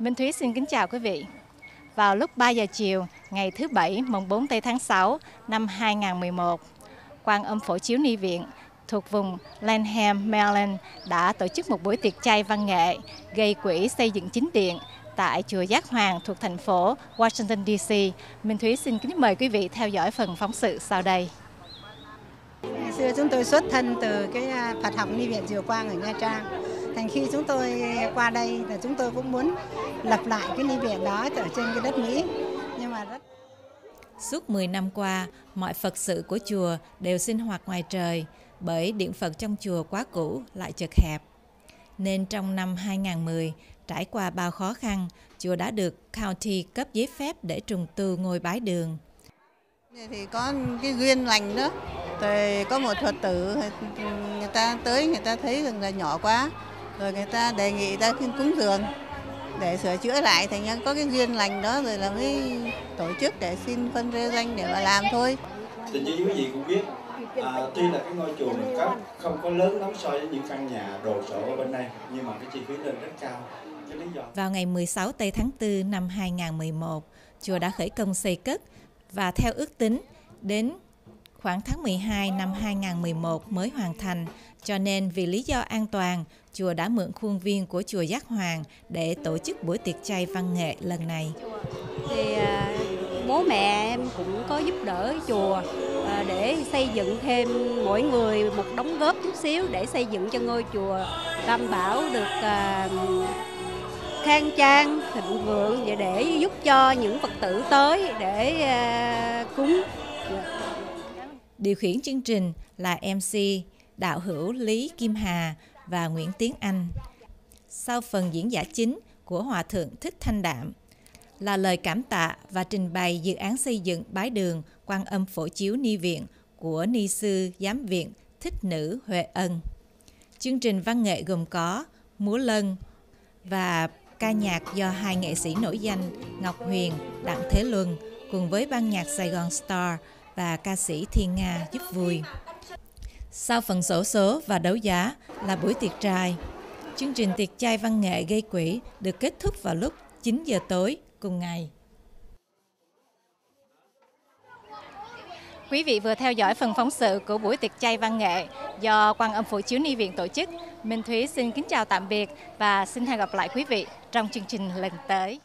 Minh Thúy xin kính chào quý vị. Vào lúc 3 giờ chiều, ngày thứ Bảy, mùng 4 tây tháng 6 năm 2011, quan âm phổ chiếu ni viện thuộc vùng Lanham, Maryland đã tổ chức một buổi tiệc chay văn nghệ gây quỹ xây dựng chính điện tại chùa Giác Hoàng thuộc thành phố Washington DC. Minh Thúy xin kính mời quý vị theo dõi phần phóng sự sau đây. Ngày xưa chúng tôi xuất thân từ cái à, Phật học Ni viện Diều Quang ở Nha Trang. Thành khi chúng tôi qua đây là chúng tôi cũng muốn lập lại cái ni viện đó ở trên cái đất Mỹ. Nhưng mà rất Suốt 10 năm qua, mọi Phật sự của chùa đều sinh hoạt ngoài trời bởi điện Phật trong chùa quá cũ lại chật hẹp. Nên trong năm 2010, trải qua bao khó khăn, chùa đã được county cấp giấy phép để trùng tu ngôi bái đường. Thì có cái duyên lành đó, rồi có một Phật tử người ta tới người ta thấy rằng là nhỏ quá, rồi người ta đề nghị ta xin cúng dường để sửa chữa lại thành ra có cái duyên lành đó rồi là mới tổ chức để xin phân rê danh để mà làm thôi. Thì như quý vị cũng biết, à, tuy là cái ngôi chùa mình cấp không có lớn lắm so với những căn nhà đồ sộ ở bên đây nhưng mà cái chi phí lên rất cao. Do... Vào ngày 16 tây tháng 4 năm 2011, chùa đã khởi công xây cất và theo ước tính đến khoảng tháng 12 năm 2011 mới hoàn thành, cho nên vì lý do an toàn, chùa đã mượn khuôn viên của chùa Giác Hoàng để tổ chức buổi tiệc chay văn nghệ lần này. Thì à, bố mẹ em cũng có giúp đỡ chùa à, để xây dựng thêm mỗi người một đóng góp chút xíu để xây dựng cho ngôi chùa Tam Bảo được à, khang trang, thịnh vượng và để giúp cho những Phật tử tới để à, cúng. Điều khiển chương trình là MC đạo hữu Lý Kim Hà và Nguyễn Tiến Anh. Sau phần diễn giả chính của Hòa Thượng Thích Thanh Đạm là lời cảm tạ và trình bày dự án xây dựng bái đường quan âm phổ chiếu ni viện của ni sư giám viện Thích Nữ Huệ Ân. Chương trình văn nghệ gồm có múa lân và ca nhạc do hai nghệ sĩ nổi danh Ngọc Huyền, Đặng Thế Luân cùng với ban nhạc Sài Gòn Star và ca sĩ Thiên Nga giúp vui. Sau phần sổ số và đấu giá là buổi tiệc trai. Chương trình tiệc chay văn nghệ gây quỹ được kết thúc vào lúc 9 giờ tối cùng ngày. Quý vị vừa theo dõi phần phóng sự của buổi tiệc chay văn nghệ do Quan âm Phủ Chiếu Ni Viện tổ chức. Minh Thúy xin kính chào tạm biệt và xin hẹn gặp lại quý vị trong chương trình lần tới.